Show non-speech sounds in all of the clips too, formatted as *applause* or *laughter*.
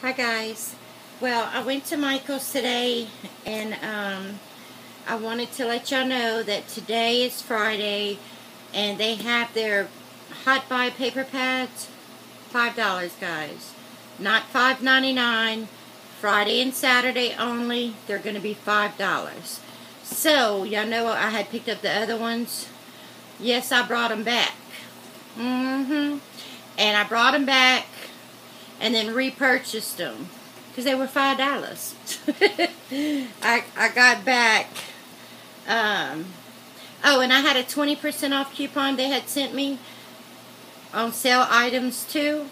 Hi guys. Well, I went to Michael's today and um, I wanted to let y'all know that today is Friday and they have their hot buy paper pads $5 guys. Not $5.99. Friday and Saturday only. They're going to be $5. So, y'all know I had picked up the other ones. Yes, I brought them back. Mm-hmm. And I brought them back and then repurchased them because they were five dollars. *laughs* I I got back. Um, oh, and I had a twenty percent off coupon they had sent me on sale items too.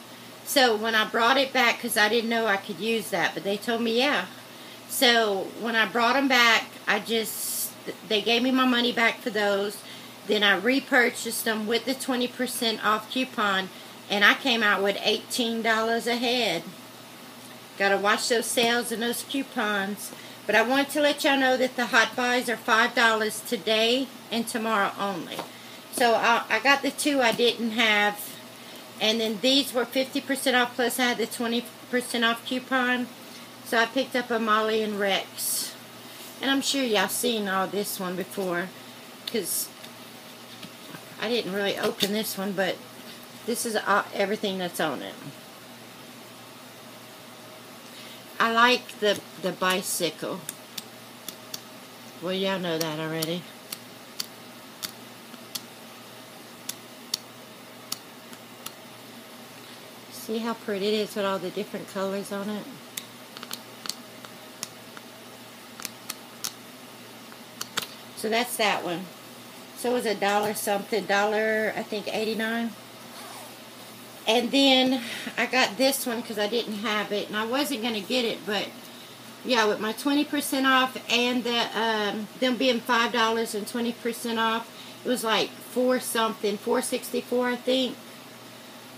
So when I brought it back, because I didn't know I could use that, but they told me yeah. So when I brought them back, I just they gave me my money back for those. Then I repurchased them with the 20% off coupon and I came out with $18 ahead. Got to watch those sales and those coupons. But I want to let y'all know that the hot buys are $5 today and tomorrow only. So I, I got the two I didn't have. And then these were 50% off plus I had the 20% off coupon. So I picked up a Molly and Rex. And I'm sure y'all seen all this one before. Because I didn't really open this one, but this is uh, everything that's on it. I like the, the bicycle. Well, y'all know that already. See how pretty it is with all the different colors on it? So that's that one. So it was a dollar something, dollar I think 89. And then I got this one because I didn't have it. And I wasn't going to get it, but yeah, with my 20% off and the um, them being $5 and 20% off, it was like four something, 464 I think.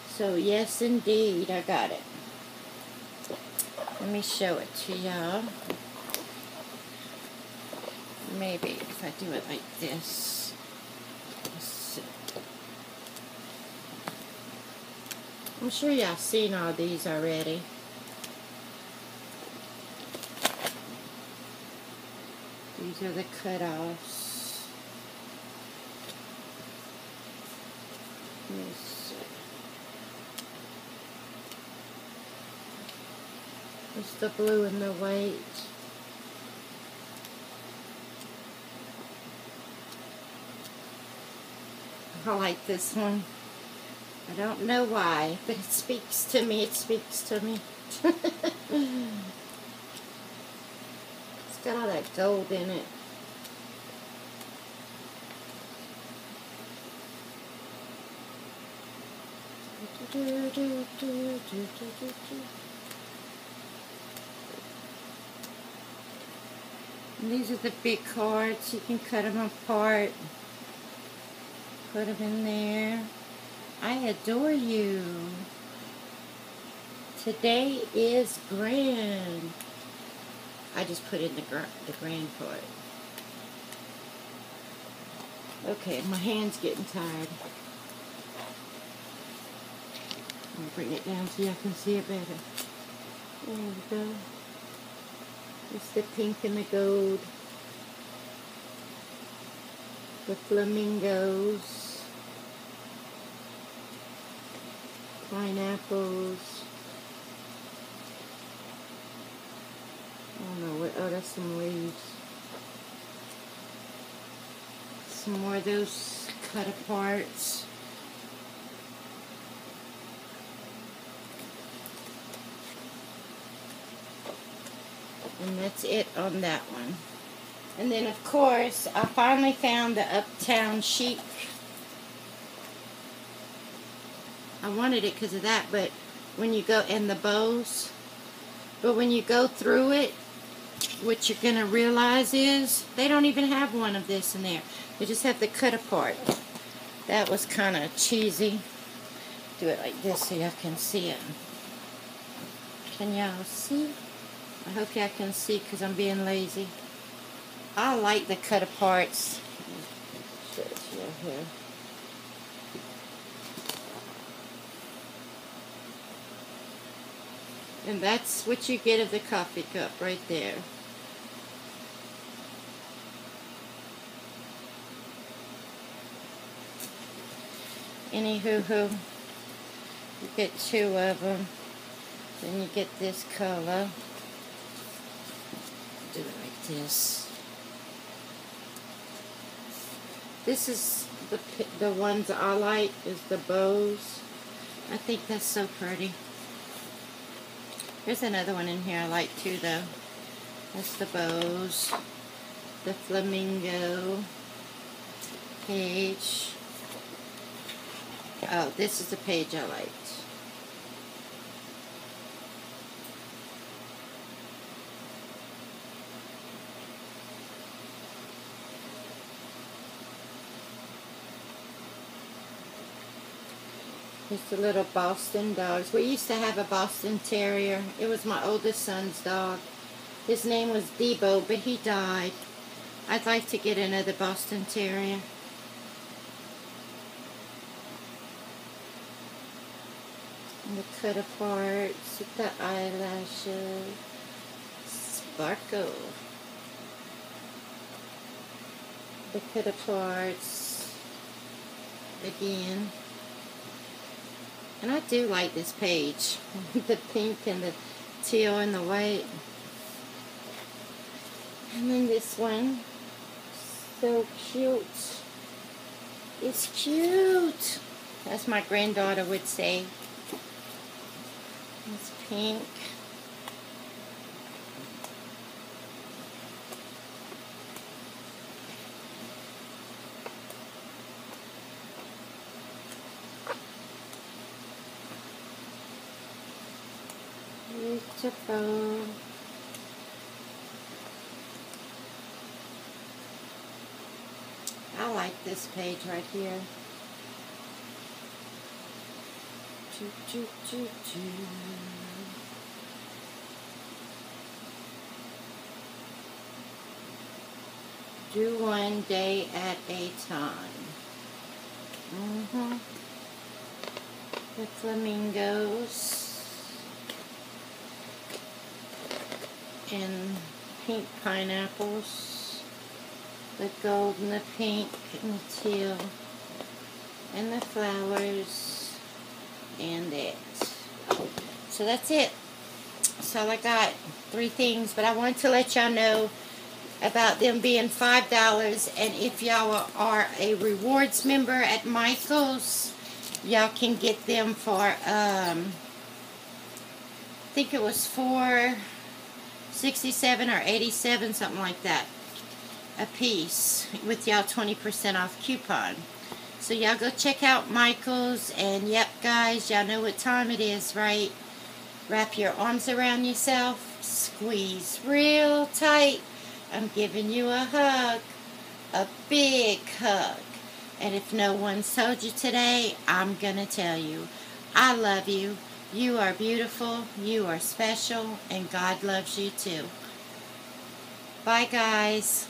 So yes, indeed, I got it. Let me show it to y'all. Maybe if I do it like this. I'm sure y'all seen all these already. These are the cutoffs. This, it's the blue and the white. I like this one. Don't know why, but it speaks to me. It speaks to me. *laughs* it's got all that gold in it. And these are the big cards. You can cut them apart. Put them in there. I adore you. Today is grand. I just put in the, gr the grand part. Okay, my hand's getting tired. I'm going to bring it down so y'all can see it better. There we go. It's the pink and the gold. The flamingos. Pineapples. I don't know what, oh, that's some leaves. Some more of those cut aparts. And that's it on that one. And then, of course, I finally found the Uptown Chic I wanted it because of that, but when you go, and the bows, but when you go through it, what you're going to realize is they don't even have one of this in there. They just have the cut apart. That was kind of cheesy. Do it like this so y'all can see it. Can y'all see? I hope y'all can see because I'm being lazy. I like the cut aparts. Here. And that's what you get of the coffee cup right there. Anywho, -hoo, you get two of them. Then you get this color. Do it like this. This is the the ones I like is the bows. I think that's so pretty. There's another one in here I like too though. That's the bows. The flamingo page. Oh, this is the page I liked. Just the little Boston dogs. We used to have a Boston Terrier. It was my oldest son's dog. His name was Debo, but he died. I'd like to get another Boston Terrier. And the cut apart, the eyelashes. Sparkle. The cut aparts. Again. And I do like this page. *laughs* the pink and the teal and the white. And then this one. So cute. It's cute. As my granddaughter would say. It's pink. Beautiful. I like this page right here. Choo, choo, choo, choo. Do one day at a time. Mm-hmm. The flamingos. And pink pineapples, the gold and the pink and the teal, and the flowers, and it. So that's it. So I got three things, but I wanted to let y'all know about them being $5, and if y'all are a rewards member at Michael's, y'all can get them for, um, I think it was four 67 or 87, something like that, a piece with y'all 20% off coupon. So y'all go check out Michael's, and yep, guys, y'all know what time it is, right? Wrap your arms around yourself, squeeze real tight. I'm giving you a hug, a big hug. And if no one's told you today, I'm going to tell you. I love you. You are beautiful, you are special, and God loves you too. Bye, guys.